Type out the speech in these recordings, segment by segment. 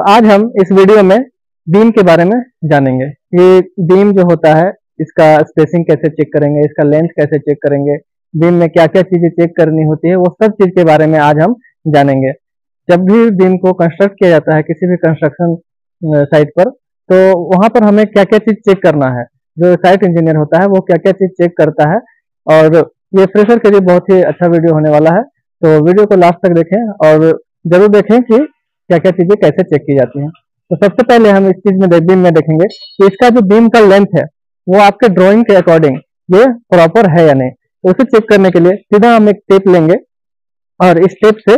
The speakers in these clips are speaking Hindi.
तो आज हम इस वीडियो में बीम के बारे में जानेंगे। ये बीम जो होता है, इसका स्पेसिंग कैसे चेक करेंगे, इसका लेंथ कैसे चेक करेंगे, बीम में क्या क्या चीज़ें चेक करनी होती है, वो सब चीज़ के बारे में आज हम जानेंगे। जब भी बीम को कंस्ट्रक्ट किया जाता है, किसी भी कंस्ट्रक्शन साइट पर तो वहाँ पर हमें क्या क्या चीज़ चेक करना है। जो साइट इंजीनियर होता है, वो क्या क्या चीज़ चेक करता है, और ये फ्रेशर के लिए बहुत ही अच्छा वीडियो होने वाला है। तो वीडियो को लास्ट तक देखें, और ज़रूर देखें कि क्या क्या चीज़ें कैसे चेक की जाती हैं? तो सबसे पहले हम इस चीज़ में बीम में देखेंगे कि इसका जो बीम का लेंथ है, वो आपके ड्राइंग के अकॉर्डिंग ये प्रॉपर है या नहीं। तो उसे चेक करने के लिए सीधा हम एक टेप लेंगे और इस टेप से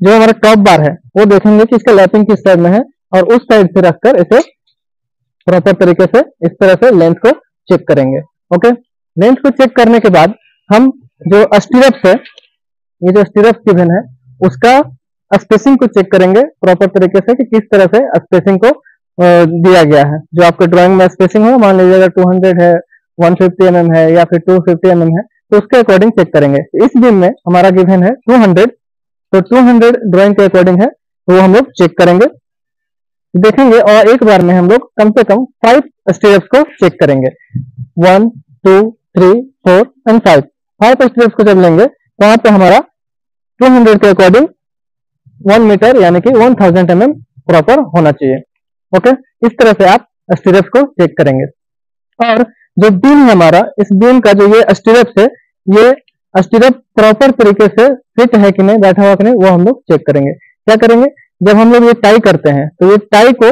जो हमारा टॉप बार है, वो देखेंगे कि इसका लैपिंग किस साइड में है और उस साइड से रखकर इसे प्रॉपर तरीके से इस तरह से लेंथ को चेक करेंगे। ओके लेंथ को चेक करने के बाद हम जो स्टीरप्स है, ये जो स्टीरप्स गिवन है, उसका स्पेसिंग को चेक करेंगे प्रॉपर तरीके से कि किस तरह से स्पेसिंग को दिया गया है। जो आपके ड्राइंग में स्पेसिंग हो, मान लीजिए अगर 200 है 150 फिफ्टी mm है या फिर 250 फिफ्टी mm है तो उसके अकॉर्डिंग चेक करेंगे। इस बीम में हमारा गिवन है 200 तो 200 ड्राइंग के अकॉर्डिंग है, वो हम लोग चेक करेंगे। देखेंगे और एक बार में हम लोग कम से कम फाइव स्टेप्स को चेक करेंगे। One two three four and five five steps को जब लेंगे, वहाँ पे हमारा 200 के अकॉर्डिंग वन मीटर यानी कि वन थाउज़ेंड एम प्रॉपर होना चाहिए। ओके इस तरह से आप स्टीरप्स को चेक करेंगे। और जो बीम है हमारा, इस बीम का जो ये स्टीरप्स है, ये स्टीरप प्रॉपर तरीके से फिट है कि नहीं, बैठा हुआ कि नहीं, वो हम लोग चेक करेंगे। क्या करेंगे? जब हम लोग ये टाई करते हैं तो ये टाई को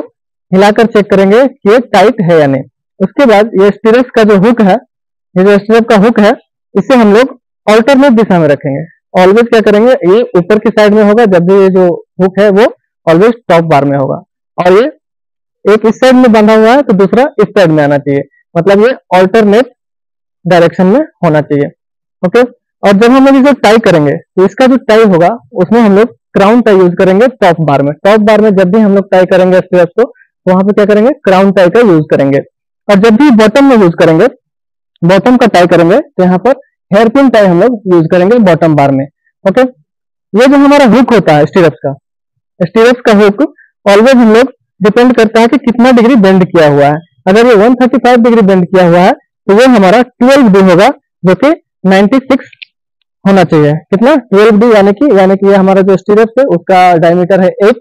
हिलाकर चेक करेंगे कि ये टाइट है या नहीं। उसके बाद ये स्टीरप्स का जो हुक है, ये जो स्टीरप का हुक है, इसे हम लोग ऑल्टरनेट दिशा में रखेंगे। ऑलवेज क्या करेंगे, ये ऊपर की साइड में होगा, जब भी ये जो हुक है, वो ऑलवेज टॉप बार में होगा। और ये एक इस साइड में बंधा हुआ है तो दूसरा इस साइड में आना चाहिए। मतलब ये ऑल्टरनेट डायरेक्शन में होना चाहिए। ओके और जब हम लोग इसे टाई करेंगे तो इसका जो टाई होगा, उसमें हम लोग क्राउन टाई यूज़ करेंगे टॉप बार में। टॉप बार में जब भी हम लोग टाई करेंगे स्ट्रेस को तो वहाँ पे क्या करेंगे क्राउन टाई का यूज़ करेंगे। और जब भी बॉटम में यूज़ करेंगे बॉटम का टाई करेंगे तो यहाँ पर हेयर पिन टाई हम लोग यूज़ करेंगे बॉटम बार में। ओके ये जो हमारा हुक होता है स्टीरप्स का स्टीरप्स का हुक ऑलवेज हम लोग डिपेंड करता है कि कितना डिग्री बेंड किया हुआ है। अगर ये 135 डिग्री बेंड किया हुआ है तो वो हमारा 12 डी होगा, जो कि 96 होना चाहिए। कितना? 12 डी यानी कि यानी कि ये हमारा जो स्टीरप्स है, उसका डायमीटर है 8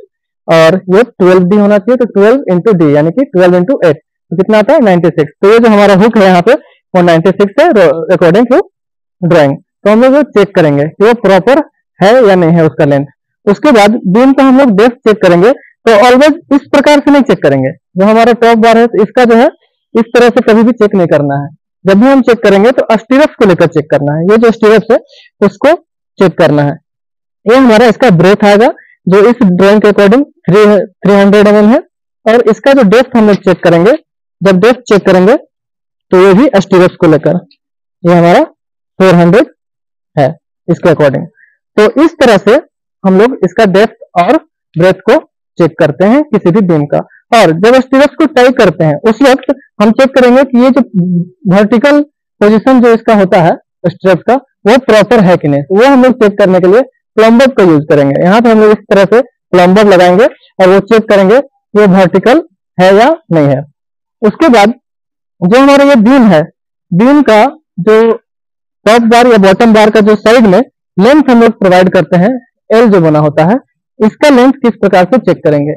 और ये 12 डी होना चाहिए तो 12 इंटू डी यानी कि 12 इंटू एट तो कितना आता है? 96 तो ये जो हमारा हुक है यहाँ पे, वो 96 है अकॉर्डिंग टू ड्राइंग तो हम लोग चेक करेंगे कि वो प्रॉपर है या नहीं है उसका लेंथ उसके बाद बीम को हम लोग डेप्थ चेक करेंगे तो ऑलवेज इस प्रकार से नहीं चेक करेंगे. जो हमारा टॉप बार है तो इसका जो है, इस तरह से कभी भी चेक नहीं करना है. जब भी हम चेक करेंगे तो स्टीरप्स को लेकर चेक करना है. ये जो स्टीरप्स है, उसको चेक करना है. ये हमारा इसका ब्रेथ आएगा, जो इस ड्राइंग के according three three hundred M है. और इसका जो डेप्थ हम लोग चेक करेंगे, जब डेप्थ चेक करेंगे तो ये भी स्टीरप्स को लेकर. ये हमारा 400 है इसके अकॉर्डिंग तो इस तरह से हम लोग इसका डेप्थ और ब्रेथ को चेक करते हैं किसी भी बीम का। और जब स्टीरप्स को टाई करते हैं, उस वक्त हम चेक करेंगे कि ये जो वर्टिकल पोजीशन जो इसका होता है स्टीरप्स का, वो प्रॉपर है कि नहीं। तो वो हम लोग चेक करने के लिए प्लम्बर का यूज़ करेंगे। यहाँ पे हम लोग इस तरह से प्लम्बर लगाएँगे और वो चेक करेंगे ये वर्टिकल है या नहीं है। उसके बाद जो हमारा ये बीम है बीम का जो टॉप बार या बॉटम बार का जो साइड में लेंथ हम लोग प्रोवाइड करते हैं एल जो बना होता है, इसका लेंथ किस प्रकार से चेक करेंगे?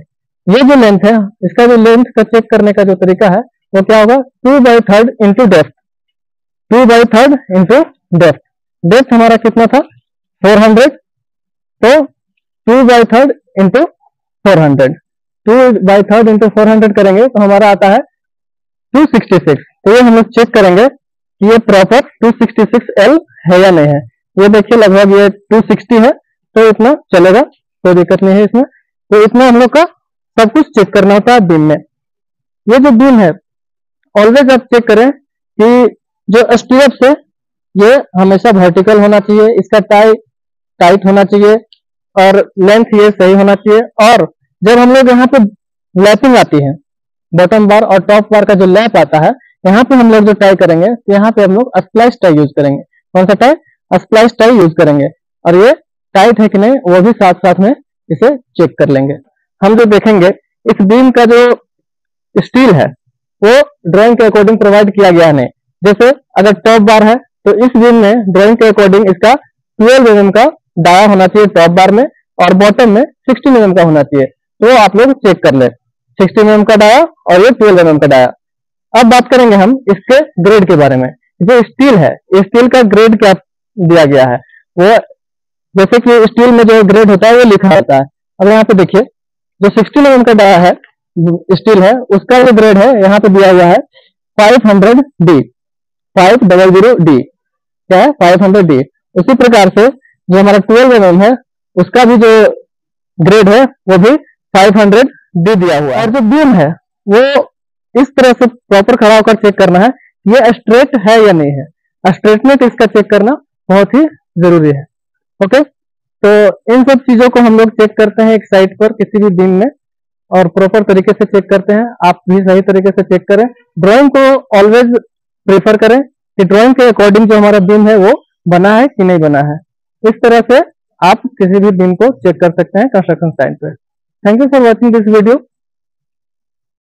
ये जो लेंथ है, इसका जो लेंथ का चेक करने का जो तरीका है, वो क्या होगा? Two by third into depth two by third into depth depth हमारा कितना था? 400 तो two by third into four hundred two by third into four hundred करेंगे तो हमारा आता है 266 तो ये हम लोग चेक करेंगे कि ये प्रॉपर 266 एल है या नहीं है। ये देखिए, लगभग ये 260 है तो इतना चलेगा, कोई दिक्कत नहीं है इसमें। तो इसमें हम लोग का सब कुछ चेक करना होता है बीम में। ये जो बीम है ऑलवेज आप चेक करें कि जो स्टीरप्स है, ये हमेशा वर्टिकल होना चाहिए, इसका टाई टाइट होना चाहिए, और लेंथ ये सही होना चाहिए। और जब हम लोग यहाँ पे लैपिंग आती है बॉटम बार और टॉप बार का जो लैप आता है यहाँ पे हम लोग जो टाई करेंगे तो यहाँ पे हम लोग स्प्लाइस टाई यूज़ करेंगे। कौन सा टाई स्प्लाइस टाई यूज़ करेंगे। और ये टाइट है कि नहीं, वो भी साथ साथ में इसे चेक कर लेंगे। हम जो देखेंगे, इस बीम का जो स्टील है, वो ड्राइंग के अकॉर्डिंग प्रोवाइड किया गया नहीं। जैसे अगर टॉप बार है तो इस बीम में ड्राइंग के अकॉर्डिंग इसका 12 एम का डाया होना चाहिए टॉप बार में, और बॉटम में 16 एम का होना चाहिए। तो आप लोग चेक कर ले। 16 एम का डाया और ये 12 एम का डाया अब बात करेंगे हम इसके ग्रेड के बारे में। जो स्टील है। स्टील का ग्रेड क्या दिया गया है? वो जैसे कि स्टील में जो ग्रेड होता है, वो लिखा होता है। अब यहाँ पे देखिए, जो 16 एम का डाया है स्टील है, उसका जो ग्रेड है, यहाँ पे दिया हुआ है 500 D five double zero D क्या है? फाइव हंड्रेड डी उसी प्रकार से जो हमारा ट्वेल्व एम है, उसका भी जो ग्रेड है, वो भी फाइव हंड्रेड डी दिया हुआ है। और जो बीम है, वो इस तरह से प्रॉपर खड़ा होकर चेक करना है ये स्ट्रेट है या नहीं है। स्ट्रेटनेट इसका चेक करना बहुत ही ज़रूरी है। ओके तो इन सब चीज़ों को हम लोग चेक करते हैं एक साइट पर किसी भी बीम में और प्रॉपर तरीके से चेक करते हैं। आप भी सही तरीके से चेक करें। ड्राइंग को ऑलवेज प्रेफर करें कि ड्राइंग के अकॉर्डिंग जो हमारा बीम है वो बना है कि नहीं बना है। इस तरह से आप किसी भी बीम को चेक कर सकते हैं कंस्ट्रक्शन साइट पे। Thank you for watching this video